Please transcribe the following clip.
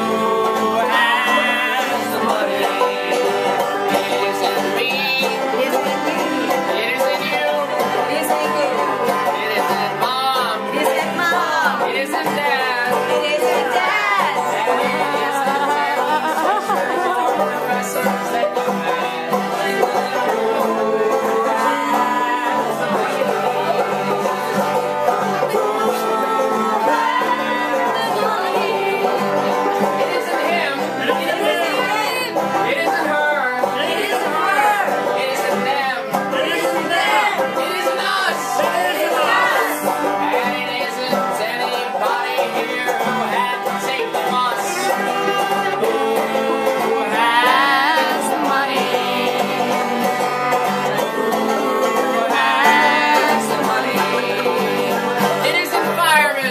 Oh.